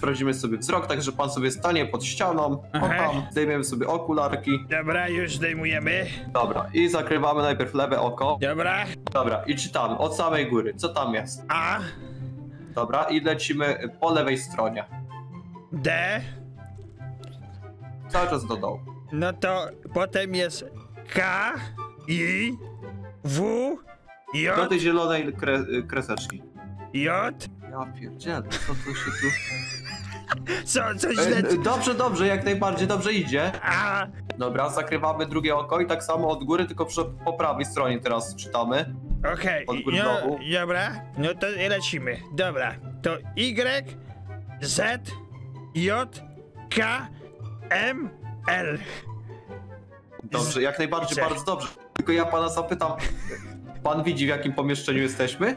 sprawdzimy sobie wzrok, także pan sobie stanie pod ścianą, o tam, zdejmiemy sobie okularki, Dobra, już zdejmujemy. dobra, i zakrywamy najpierw lewe oko, Dobra. dobra, i czytamy od samej góry, co tam jest, A, dobra, i lecimy po lewej stronie, D, cały czas do dołu. no to potem jest K, I, W, Do J, tej zielonej kre, kreseczki. J. Ja pierdzielę, co tu się tu... Co, coś E, źle... e, dobrze, dobrze, jak najbardziej dobrze idzie. A, Dobra, zakrywamy drugie oko i tak samo od góry, tylko przy, po prawej stronie teraz czytamy. okej. Góry No, dołu. dobra, no to lecimy. Dobra, to Y, Z, J, K, M, L. Dobrze, jak najbardziej, bardzo dobrze. Tylko ja pana zapytam, pan widzi w jakim pomieszczeniu jesteśmy?